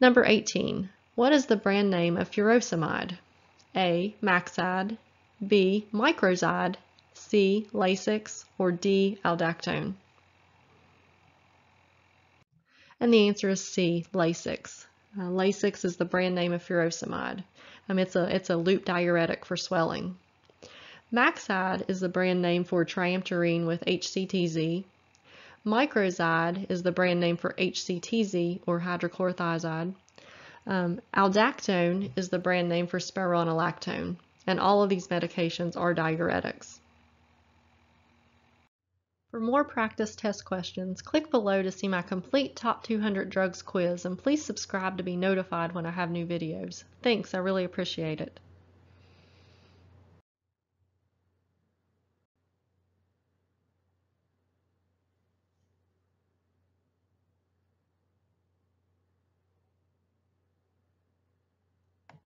Number 18. What is the brand name of furosemide? A. Maxzide, B. Microzide, C. Lasix, or D. Aldactone? And the answer is C. Lasix. Uh, Lasix is the brand name of furosemide. Um, it's, a, it's a loop diuretic for swelling. Maxzide is the brand name for triamterene with HCTZ. Microzide is the brand name for HCTZ or hydrochlorothiazide. Um, aldactone is the brand name for spironolactone. And all of these medications are diuretics. For more practice test questions, click below to see my complete Top 200 Drugs quiz and please subscribe to be notified when I have new videos. Thanks, I really appreciate it.